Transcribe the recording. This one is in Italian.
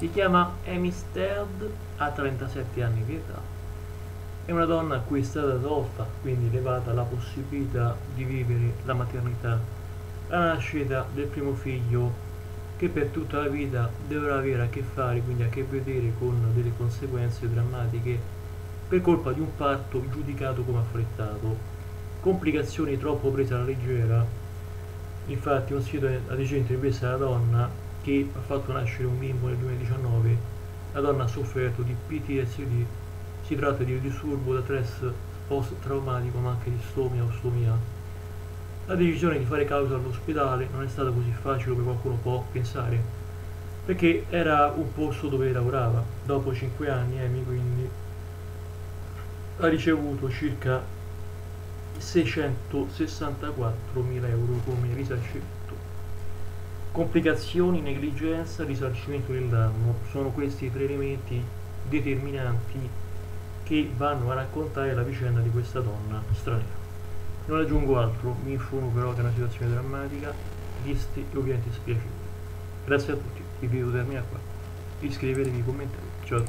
Si chiama Amy Stead, ha 37 anni di età. È una donna a cui è stata tolta, quindi levata la possibilità di vivere la maternità, la nascita del primo figlio che per tutta la vita dovrà avere a che fare, quindi a che vedere con delle conseguenze drammatiche per colpa di un parto giudicato come affrettato, complicazioni troppo prese alla leggera. Infatti un sito ad esempio intervista la donna che ha fatto nascere un bimbo nel 2019, la donna ha sofferto di PTSD, si tratta di un disturbo da stress post-traumatico ma anche di stomia o stomia la decisione di fare causa all'ospedale non è stata così facile come qualcuno può pensare, perché era un posto dove lavorava. Dopo 5 anni Amy quindi ha ricevuto circa 664.000 euro come risarcimento. Complicazioni, negligenza, risarcimento del danno sono questi i tre elementi determinanti che vanno a raccontare la vicenda di questa donna straniera. Non aggiungo altro, mi informo però che è una situazione drammatica, tristi e ovviamente spiacevole. Grazie a tutti, il video termina qua. Iscrivetevi, commentate. Ciao a tutti.